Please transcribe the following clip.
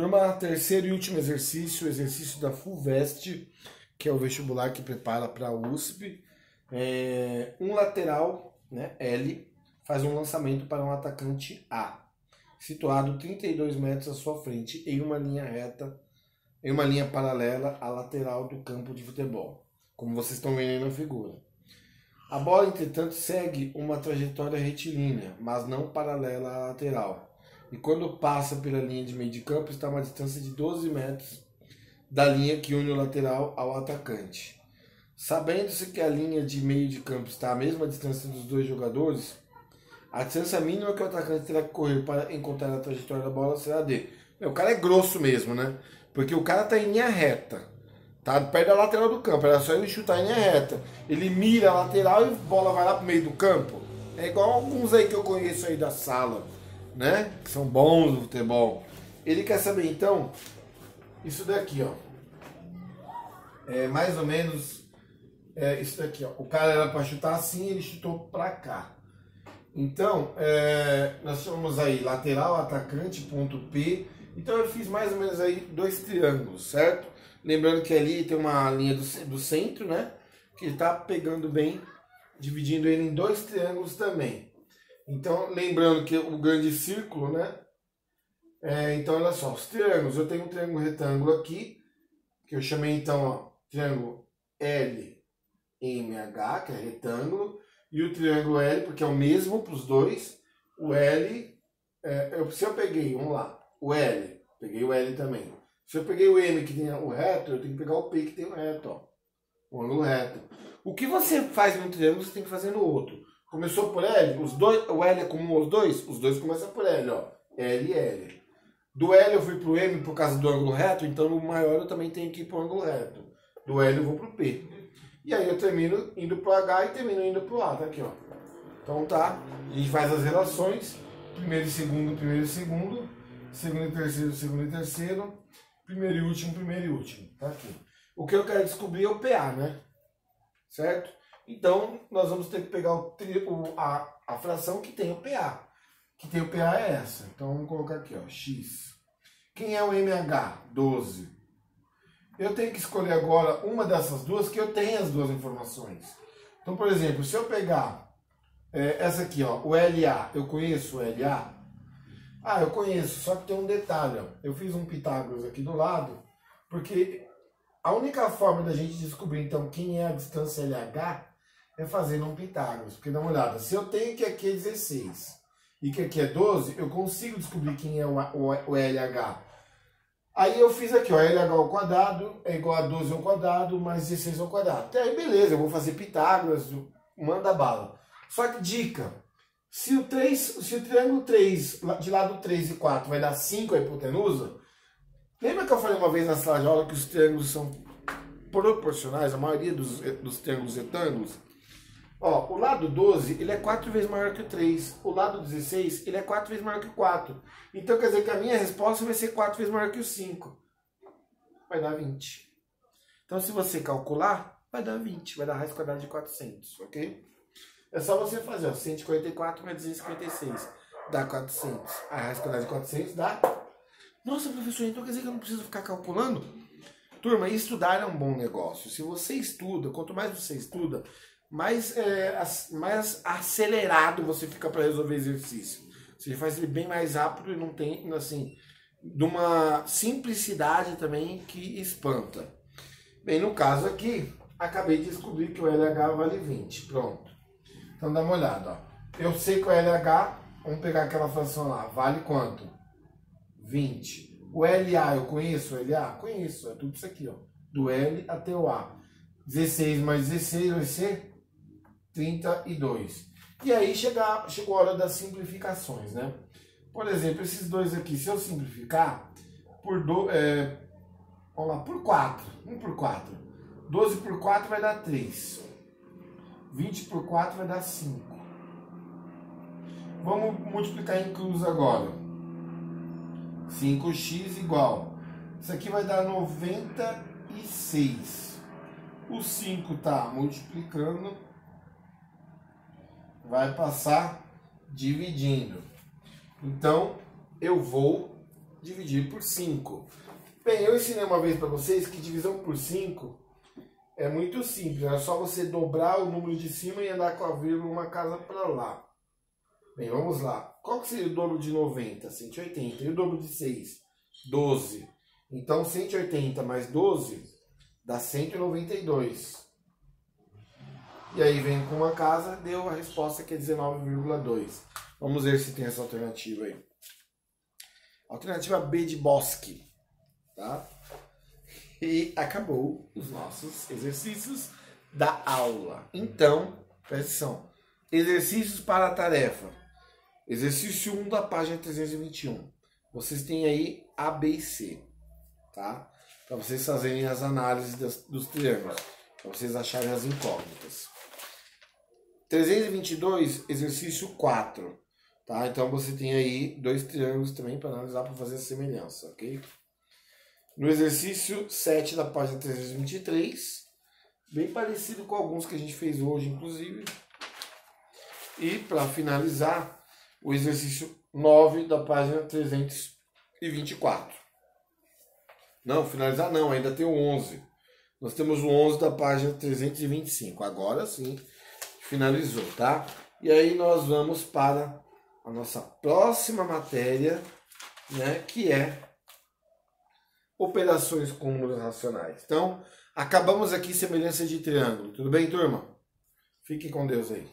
Turma, terceiro e último exercício, o exercício da FUVEST, que é o vestibular que prepara para a USP. É, um lateral, né, L, faz um lançamento para um atacante A, situado 32 metros à sua frente, em uma linha reta, em uma linha paralela à lateral do campo de futebol, como vocês estão vendo na figura. A bola, entretanto, segue uma trajetória retilínea, mas não paralela à lateral e quando passa pela linha de meio de campo está a uma distância de 12 metros da linha que une o lateral ao atacante. Sabendo-se que a linha de meio de campo está à mesma distância dos dois jogadores, a distância mínima que o atacante terá que correr para encontrar a trajetória da bola será de. O cara é grosso mesmo, né? Porque o cara está em linha reta. Tá perto da lateral do campo. Era só ele chutar em linha reta. Ele mira a lateral e a bola vai lá pro meio do campo. É igual alguns aí que eu conheço aí da sala né? Que são bons no futebol. Ele quer saber então isso daqui, ó. É mais ou menos é, isso daqui, ó. O cara era para chutar assim, ele chutou para cá. Então, é, nós chamamos aí lateral, atacante, ponto P. Então eu fiz mais ou menos aí dois triângulos, certo? Lembrando que ali tem uma linha do, do centro, né? Que está pegando bem, dividindo ele em dois triângulos também. Então, lembrando que o grande círculo, né? É, então, olha só, os triângulos. Eu tenho um triângulo retângulo aqui, que eu chamei então, ó, triângulo LMH, que é retângulo, e o triângulo L, porque é o mesmo para os dois. O L, é, eu, se eu peguei, vamos lá, o L, peguei o L também. Se eu peguei o M que tem o reto, eu tenho que pegar o P que tem o reto, ó. O ângulo reto. O que você faz num triângulo, você tem que fazer no outro. Começou por L, os dois, o L é comum aos dois, os dois começam por L, ó. L e L. Do L eu fui pro M por causa do ângulo reto, então no maior eu também tenho que ir pro ângulo reto. Do L eu vou pro P. E aí eu termino indo pro H e termino indo pro A, tá aqui, ó. Então tá, a gente faz as relações, primeiro e segundo, primeiro e segundo, segundo e terceiro, segundo e terceiro, primeiro e último, primeiro e último, tá aqui. O que eu quero descobrir é o PA, né? Certo? Então, nós vamos ter que pegar o, o, a, a fração que tem o PA. Que tem o PA é essa. Então, vamos colocar aqui, ó, x. Quem é o MH? 12. Eu tenho que escolher agora uma dessas duas que eu tenho as duas informações. Então, por exemplo, se eu pegar é, essa aqui, ó, o LA, eu conheço o LA? Ah, eu conheço, só que tem um detalhe, ó. Eu fiz um Pitágoras aqui do lado, porque a única forma da gente descobrir, então, quem é a distância LH é fazendo um Pitágoras. Porque dá uma olhada, se eu tenho que aqui é 16 e que aqui é 12, eu consigo descobrir quem é o, o, LH. Aí eu fiz aqui, ó, LH ao quadrado é igual a 12 ao quadrado mais 16 ao quadrado. Até aí beleza, eu vou fazer Pitágoras, manda bala. Só que dica, se o, 3, se o triângulo 3, de lado 3 e 4 vai dar 5 a hipotenusa, lembra que eu falei uma vez na sala de aula que os triângulos são proporcionais, a maioria dos, dos triângulos retângulos? Ó, o lado 12, ele é 4 vezes maior que o 3. O lado 16, ele é 4 vezes maior que o 4. Então quer dizer que a minha resposta vai ser 4 vezes maior que o 5. Vai dar 20. Então se você calcular, vai dar 20. Vai dar raiz quadrada de 400, ok? É só você fazer, ó, 144 mais 256 dá 400. A raiz quadrada de 400 dá... Nossa, professor, então quer dizer que eu não preciso ficar calculando? Turma, estudar é um bom negócio. Se você estuda, quanto mais você estuda, mais, é, mais acelerado você fica para resolver exercício. Você faz ele bem mais rápido e não tem, assim, de uma simplicidade também que espanta. Bem, no caso aqui, acabei de descobrir que o LH vale 20. Pronto. Então dá uma olhada. Ó. Eu sei que o LH, vamos pegar aquela fração lá, vale quanto? 20. O LA, eu conheço o LA? Conheço, é tudo isso aqui, ó. Do L até o A. 16 mais 16 vai ser 32. E aí chega, chegou a hora das simplificações, né? Por exemplo, esses dois aqui, se eu simplificar, por do, é, por 4, 1 por 4. 12 por 4 vai dar 3. 20 por 4 vai dar 5. Vamos multiplicar em cruz agora. 5x igual. Isso aqui vai dar 96. O 5 está multiplicando vai passar dividindo. Então, eu vou dividir por 5. Bem, eu ensinei uma vez para vocês que divisão por 5 é muito simples. É só você dobrar o número de cima e andar com a vírgula uma casa para lá. Bem, vamos lá. Qual que seria o dobro de 90? 180. E o dobro de 6? 12. Então, 180 mais 12 dá 192. E aí vem com uma casa, deu a resposta que é 19,2. Vamos ver se tem essa alternativa aí. Alternativa B de bosque. Tá? E acabou os nossos exercícios da aula. Então, presta atenção. Exercícios para a tarefa. Exercício 1 da página 321. Vocês têm aí A, B e C. Tá? Para vocês fazerem as análises das, dos triângulos. Para vocês acharem as incógnitas. 322, exercício 4. Tá? Então você tem aí dois triângulos também para analisar para fazer a semelhança, ok? No exercício 7 da página 323, bem parecido com alguns que a gente fez hoje, inclusive. E para finalizar, o exercício 9 da página 324. Não, finalizar não, ainda tem o 11. Nós temos o 11 da página 325. Agora sim, finalizou, tá? E aí nós vamos para a nossa próxima matéria, né, que é operações com números racionais. Então, acabamos aqui semelhança de triângulo. Tudo bem, turma? Fique com Deus aí.